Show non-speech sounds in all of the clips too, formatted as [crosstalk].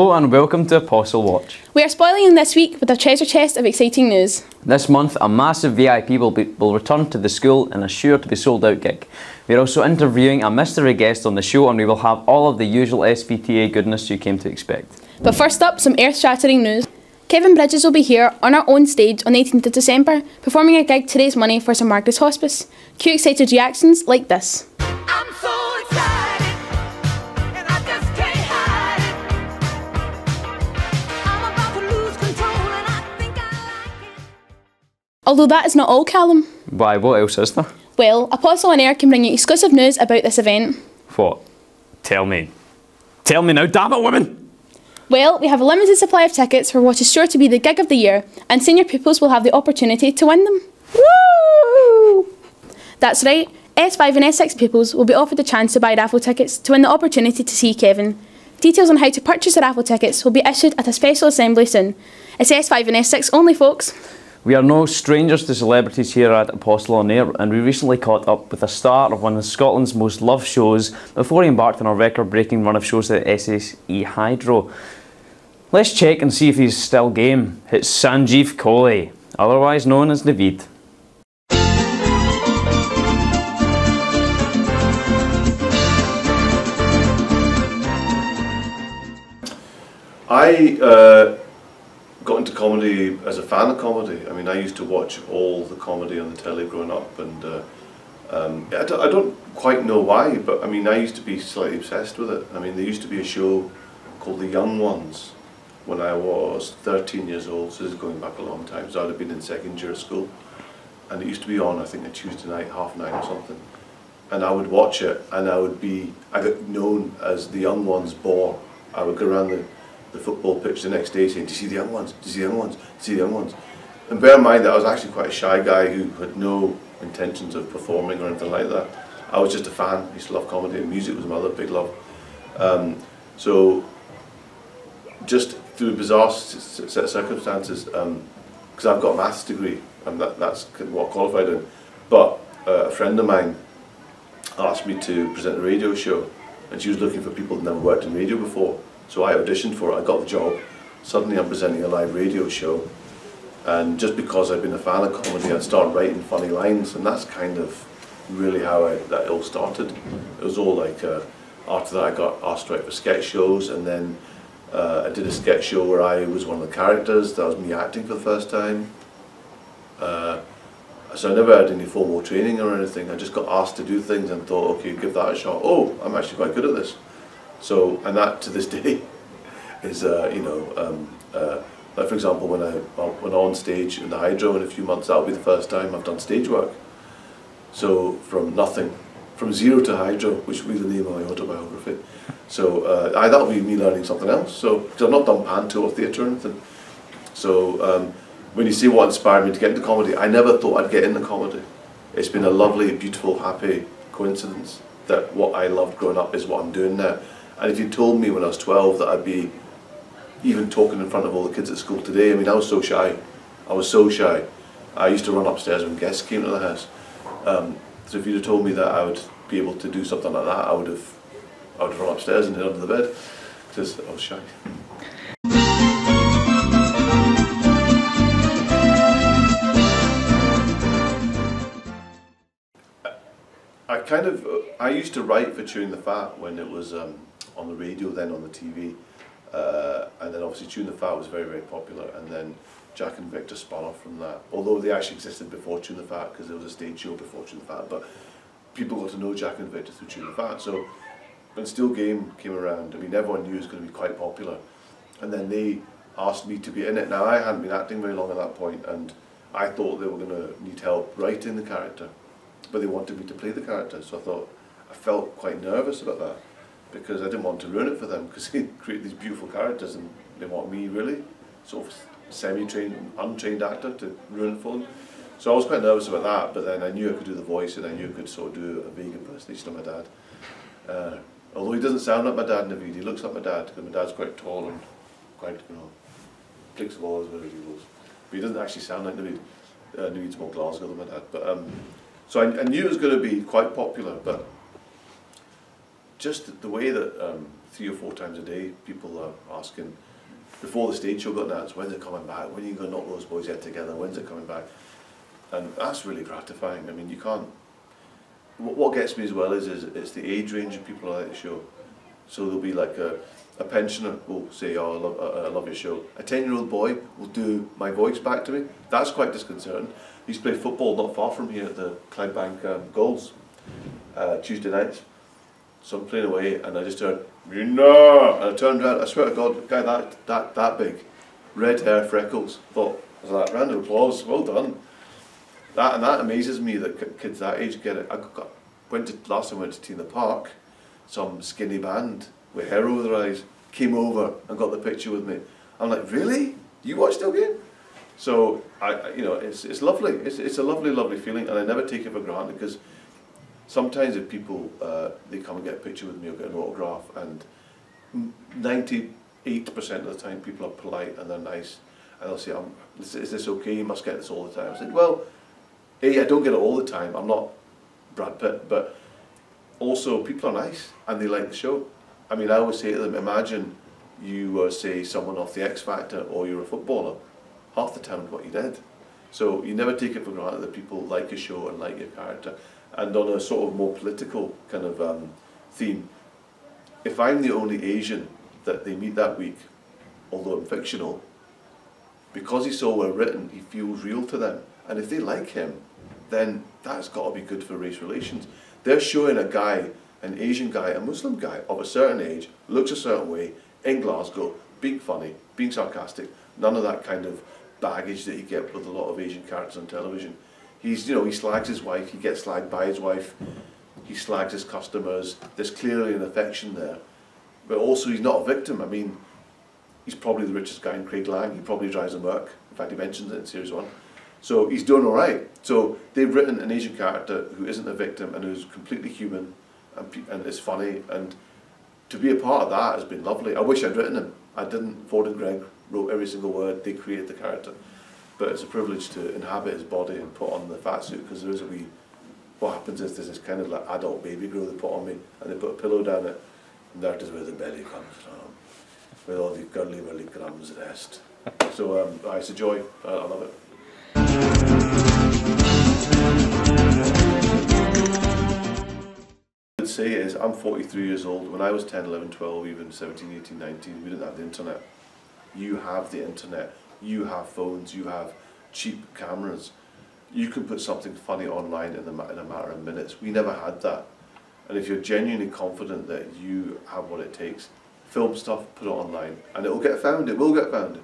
Hello and welcome to Apostle Watch. We are spoiling this week with a treasure chest of exciting news. This month, a massive VIP will, be, will return to the school in a sure to be sold out gig. We're also interviewing a mystery guest on the show and we will have all of the usual SVTA goodness you came to expect. But first up, some earth shattering news. Kevin Bridges will be here on our own stage on 18th of December, performing a gig to raise money for St Margaret's Hospice. Cue excited reactions like this. Although that is not all, Callum. Why, what else is there? Well, Apostle on Air can bring you exclusive news about this event. What? Tell me. Tell me now, damn it, woman! Well, we have a limited supply of tickets for what is sure to be the gig of the year, and senior pupils will have the opportunity to win them. Woo! That's right, S5 and S6 pupils will be offered the chance to buy raffle tickets to win the opportunity to see Kevin. Details on how to purchase the raffle tickets will be issued at a special assembly soon. It's S5 and S6 only, folks. We are no strangers to celebrities here at Apostle on Air, and we recently caught up with a star of one of Scotland's most loved shows before he embarked on a record breaking run of shows at SSE Hydro. Let's check and see if he's still game. It's Sanjeev Kohli, otherwise known as Navid. I uh, got into comedy as a fan of comedy. I mean, I used to watch all the comedy on the telly growing up, and uh, um, I, don't, I don't quite know why, but I mean, I used to be slightly obsessed with it. I mean, there used to be a show called The Young Ones when I was 13 years old, so this is going back a long time, so I'd have been in second year of school. And it used to be on, I think, a Tuesday night, half nine or something. And I would watch it, and I would be, I got known as the young ones bore. I would go around the, the football pitch the next day saying, do you see the young ones? Do you see the young ones? Do you see the young ones? And bear in mind that I was actually quite a shy guy who had no intentions of performing or anything like that. I was just a fan. I used to love comedy and music was my other big love. Um, so just through bizarre set of circumstances, because I've got a maths degree and that, that's what I qualified in, but uh, a friend of mine asked me to present a radio show and she was looking for people who'd never worked in radio before. So I auditioned for it, I got the job. Suddenly I'm presenting a live radio show and just because I've been a fan of comedy, I'd start writing funny lines and that's kind of really how I, that all started. It was all like, uh, after that I got asked to write for sketch shows and then uh, I did a sketch show where I was one of the characters, that was me acting for the first time. Uh, so I never had any formal training or anything. I just got asked to do things and thought, okay, give that a shot. Oh, I'm actually quite good at this. So, and that to this [laughs] day is, uh, you know, um, uh, like for example, when I when on stage in the Hydro in a few months, that'll be the first time I've done stage work. So from nothing, from zero to Hydro, which will be the name of my autobiography. So uh, I, that'll be me learning something else. So because I've not done panto or theatre or anything. So um, when you see what inspired me to get into comedy, I never thought I'd get into comedy. It's been a lovely, beautiful, happy coincidence that what I loved growing up is what I'm doing now. And if you told me when I was 12 that I'd be even talking in front of all the kids at school today, I mean, I was so shy. I was so shy. I used to run upstairs when guests came to the house. Um, so if you'd have told me that I would be able to do something like that, I would have, I would have run upstairs and under the bed because I was shy. I kind of, I used to write for Chewing the Fat when it was um, on the radio, then on the TV, uh, and then obviously Chewing the Fat was very, very popular, and then Jack and Victor spun off from that. Although they actually existed before Chewing the Fat because there was a stage show before Chewing the Fat, but people got to know Jack and Victor through Chewing the Fat. So when Still Game came around, I mean, everyone knew it was going to be quite popular, and then they asked me to be in it. Now I hadn't been acting very long at that point, and I thought they were going to need help writing the character but they wanted me to play the character. So I thought, I felt quite nervous about that because I didn't want to ruin it for them because [laughs] they create these beautiful characters and they want me really, sort of semi-trained, untrained actor to ruin it for them. So I was quite nervous about that, but then I knew I could do the voice and I knew I could sort of do a vegan impersonation of my dad. Uh, although he doesn't sound like my dad Navid, he looks like my dad because my dad's quite tall and quite, you know, the ball as well as he goes. But he doesn't actually sound like Navid. Uh, Navid's more Glasgow than my dad. But um, so I, I knew it was going to be quite popular, but just the way that um, three or four times a day, people are asking, before the stage show got announced, when's it coming back? When are you going to knock those boys head together? When's it coming back? And that's really gratifying. I mean, you can't. What gets me as well is, is it's the age range of people I like the show. So there'll be like a, a pensioner will say, "Oh, I love, I, I love your show." A ten-year-old boy will do my voice back to me. That's quite disconcerting. He's played football not far from here at the Clydebank um, Goals uh, Tuesday nights. So playing away, and I just heard "Meena," and I turned around. I swear to God, guy that that that big, red hair, freckles. Thought, was that round of applause? Well done. That and that amazes me that ki- kids that age get it. I got, went to last time I went to T in the Park, some skinny band with hair over their eyes came over and got the picture with me. I'm like, really? You watched the game? So I, I- you know, it's it's lovely. It's it's a lovely, lovely feeling, and I never take it for granted because sometimes if people uh, they come and get a picture with me or get an autograph, and ninety eight percent of the time people are polite and they're nice, and they'll say, is, "Is this okay? You must get this all the time." I said, "Well, hey I don't get it all the time. I'm not Brad Pitt, but also people are nice and they like the show. I mean, I always say to them, imagine you were, say, someone off the X Factor or you're a footballer. Half the time what you did. So you never take it for granted that people like your show and like your character. And on a sort of more political kind of um, theme, if I'm the only Asian that they meet that week, although I'm fictional, because he's so well written, he feels real to them. And if they like him, then that's got to be good for race relations. They're showing a guy, an Asian guy, a Muslim guy of a certain age, looks a certain way, in Glasgow, being funny, being sarcastic, none of that kind of baggage that you get with a lot of Asian characters on television. He's, you know, he slags his wife, he gets slagged by his wife, he slags his customers, there's clearly an affection there. But also he's not a victim, I mean, he's probably the richest guy in Craiglang. He probably drives a Merc. In fact, he mentions it in series one. So he's doing all right. So they've written an Asian character who isn't a victim and who's completely human and, and is funny. And to be a part of that has been lovely. I wish I'd written him. I didn't. Ford and Greg wrote every single word. They created the character. But it's a privilege to inhabit his body and put on the fat suit because there is a wee. What happens is there's this kind of like adult baby girl they put on me and they put a pillow down it, and that is where the belly comes from with all the girly willy grams rest. So um, it's a joy. I, I love it. What I'd say is I'm 43 years old. When I was 10, 11, 12, even 17, 18, 19, we didn't have the internet. You have the internet. You have phones. You have cheap cameras. You can put something funny online in a, in a matter of minutes. We never had that. And if you're genuinely confident that you have what it takes, film stuff, put it online, and it will get found. It will get found.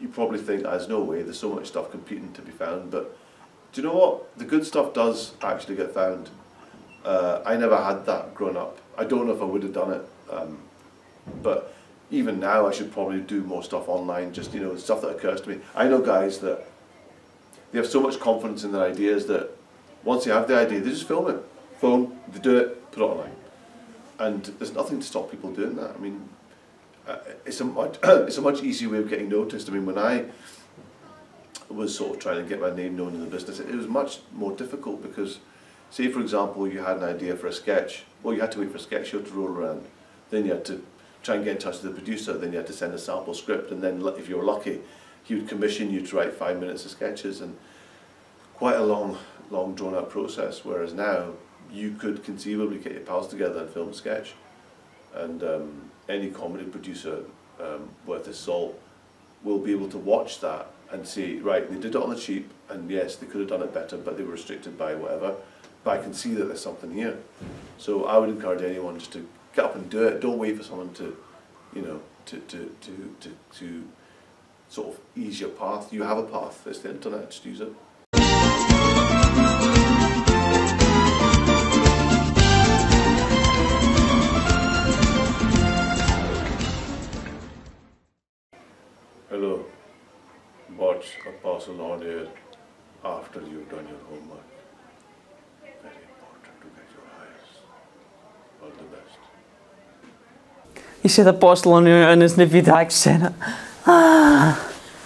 You probably think, "There's no way. There's so much stuff competing to be found." But do you know what? The good stuff does actually get found. Uh, I never had that growing up. I don't know if I would have done it, um, but even now, I should probably do more stuff online. Just you know, stuff that occurs to me. I know guys that they have so much confidence in their ideas that once they have the idea, they just film it, phone, they do it, put it online, and there's nothing to stop people doing that. I mean, uh, it's a much [coughs] it's a much easier way of getting noticed. I mean, when I was sort of trying to get my name known in the business, it was much more difficult because, say for example, you had an idea for a sketch, well, you had to wait for a sketch show to roll around, then you had to try and get in touch with the producer, then you had to send a sample script, and then if you were lucky, he would commission you to write five minutes of sketches, and quite a long, long drawn out process. Whereas now, you could conceivably get your pals together and film a sketch, and um, any comedy producer um, worth his salt will be able to watch that and say, right, they did it on the cheap, and yes, they could have done it better, but they were restricted by whatever. But I can see that there's something here. So I would encourage anyone just to get up and do it. Don't wait for someone to, you know, to, to, to, to, to sort of ease your path. You have a path. It's the internet. Just use it. Hello. Watch a parcel on air after you've done your homework. Very important to get your eyes. All the best. He said a bottle on you his accent. Are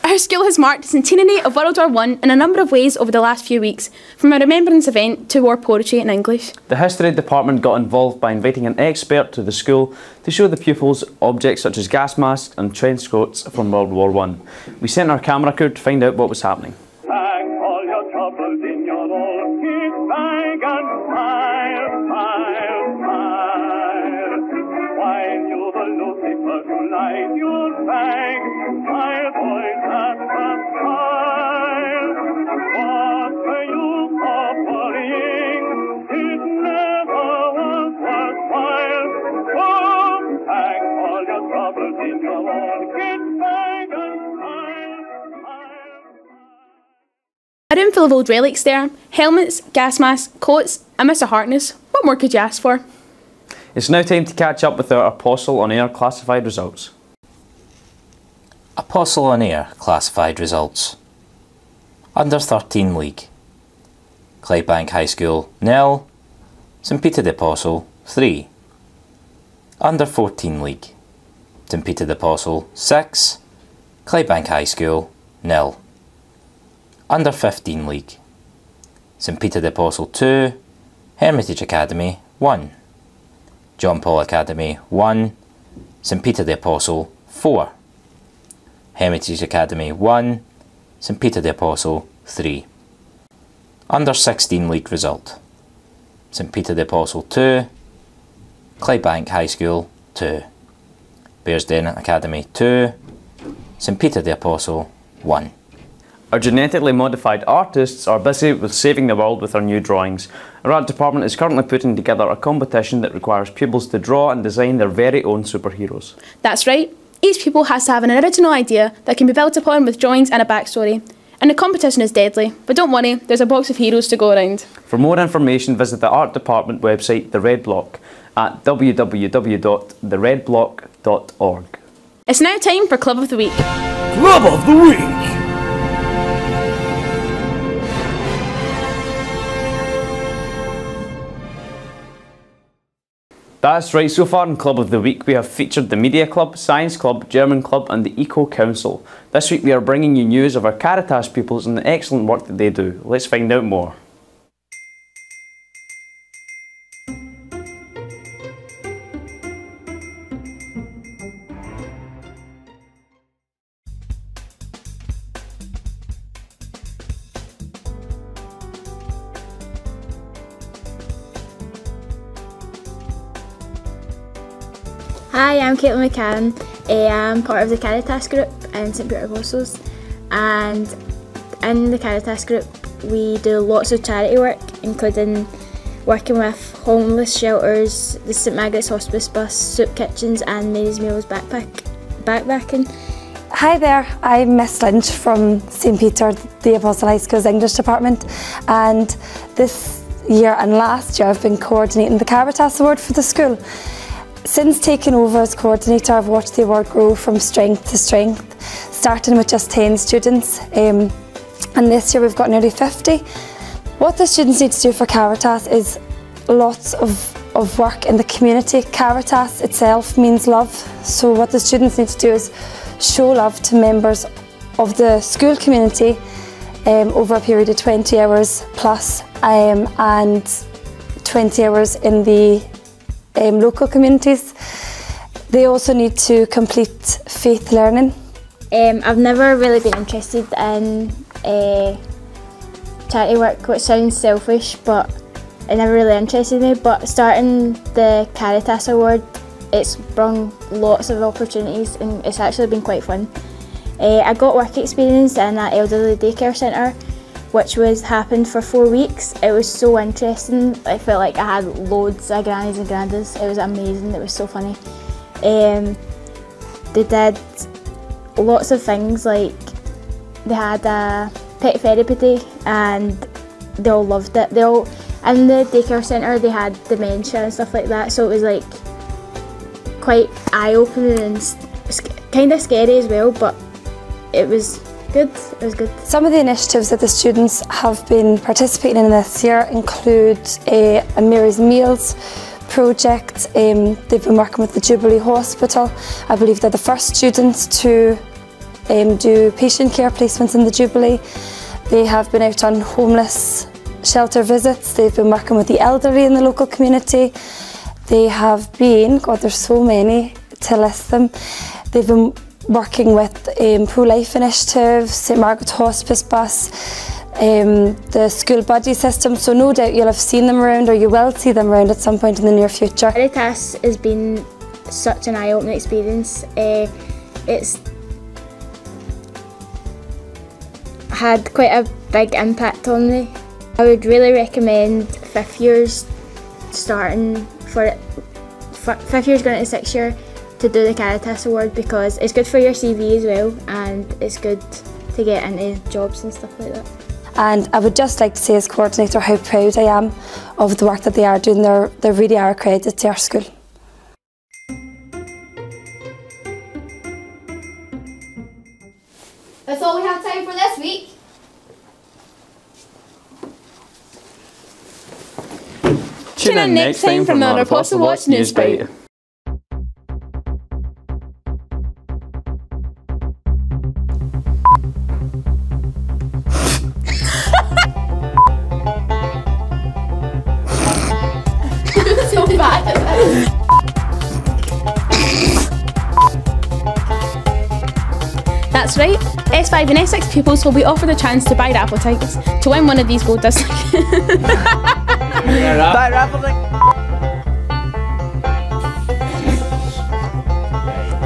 Our school has marked the centenary of World War I in a number of ways over the last few weeks, from a remembrance event to war poetry in English. The history department got involved by inviting an expert to the school to show the pupils objects such as gas masks and trench coats from World War One. We sent our camera crew to find out what was happening. A room full of old relics there helmets, gas masks, coats, and Mr. Harkness. What more could you ask for? It's now time to catch up with our Apostle on Air classified results. Apostle on Air classified results. Under 13 League. Clydebank High School nil. St Peter the Apostle 3. Under 14 League. St Peter the Apostle 6. Clydebank High School nil. Under 15 League. St Peter the Apostle 2. Hermitage Academy 1. John Paul Academy 1. St Peter the Apostle 4. Hermitage Academy 1, St Peter the Apostle 3. Under 16 League result St Peter the Apostle 2, Clydebank High School 2, Bearsden Academy 2, St Peter the Apostle 1. Our genetically modified artists are busy with saving the world with our new drawings. Our art department is currently putting together a competition that requires pupils to draw and design their very own superheroes. That's right, each pupil has to have an original idea that can be built upon with drawings and a backstory. And the competition is deadly, but don't worry, there's a box of heroes to go around. For more information, visit the art department website, The Red Block, at www.theredblock.org. It's now time for Club of the Week. Club of the Week. That's right, so far in Club of the Week we have featured the Media Club, Science Club, German Club and the Eco Council. This week we are bringing you news of our Caritas pupils and the excellent work that they do. Let's find out more. I'm Caitlin McCann. I'm part of the Caritas group in St Peter Apostles, and in the Caritas group we do lots of charity work, including working with homeless shelters, the St Margaret's Hospice Bus, soup kitchens, and Mary's Meals backpack backpacking. Hi there, I'm Miss Lynch from St Peter, the Apostle High School's English department, and this year and last year I've been coordinating the Caritas Award for the school. Since taking over as coordinator, I've watched the award grow from strength to strength, starting with just 10 students, um, and this year we've got nearly 50. What the students need to do for Caritas is lots of, of work in the community. Caritas itself means love, so what the students need to do is show love to members of the school community um, over a period of 20 hours plus um, and 20 hours in the um, local communities. They also need to complete faith learning. Um, I've never really been interested in uh, charity work, which sounds selfish, but it never really interested me. But starting the Caritas Award, it's brought lots of opportunities and it's actually been quite fun. Uh, I got work experience in an elderly daycare centre, which was happened for four weeks. It was so interesting. I felt like I had loads of grannies and grandas. It was amazing. It was so funny. Um, they did lots of things like they had a pet therapy day and they all loved it. They all in the daycare centre they had dementia and stuff like that, so it was like quite eye opening and kind of scary as well. But it was good. It was good. Some of the initiatives that the students have been participating in this year include a, a Mary's Meals project. Um, they've been working with the Jubilee Hospital. I believe they're the first students to um, do patient care placements in the Jubilee. They have been out on homeless shelter visits. They've been working with the elderly in the local community. They have been, God, there's so many to list them. They've been working with um, Pro Life Initiative, St Margaret's Hospice Bus, um, the school buddy system. So no doubt you'll have seen them around or you will see them around at some point in the near future. Caritas has been such an eye-opening experience. Uh, it's had quite a big impact on me. I would really recommend fifth years starting for it, fifth years going into sixth year to do the Caritas Award because it's good for your CV as well and it's good to get into jobs and stuff like that. And I would just like to say as coordinator how proud I am of the work that they are doing. They're, they really are accredited to our school. That's all we have time for this week. Tune in next time for another Apostle Watch News right, S5 and S6 pupils will be offered a chance to buy raffle tickets to win one of these gold discs. Bye, Raffle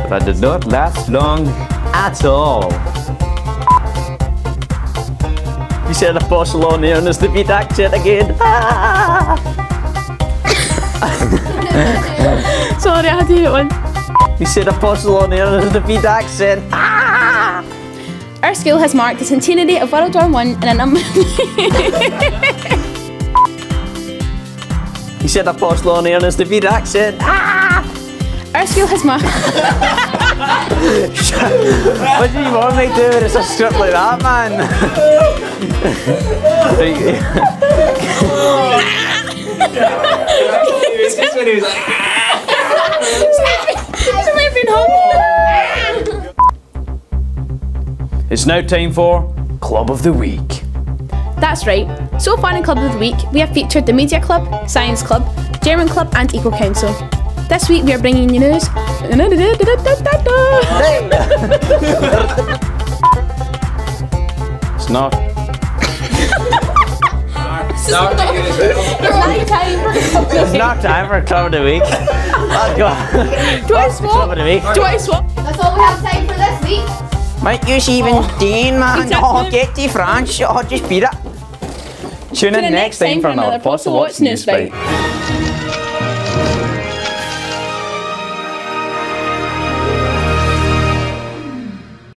That did not last long at all. You said Apostle on here and it's the beat accent again. Ah! [laughs] Sorry, I had to hit one. You said Apostle on here and it's the beat accent. Ah! Our school has marked the centenary of World War One in a number. You said on here and it's the beat accent. Ah! Our school has marked. [laughs] What do you want me to do it's a script like that, man? [laughs] Somebody been home. It's now time for Club of the Week. That's right. So far in Club of the Week, we have featured the Media Club, Science Club, German Club, and Eco Council. This week we are bringing you news. [laughs] It's not. [laughs] It's not time for Club of the Week. Let's. Do I swap? Club of the Week. Do I swap? That's all we have time for this week. Mate, you even oh. Dean, man. [laughs] exactly. Oh, get to France. Oh, just beat it. Tune in next time for another Apostle Watch News Bite.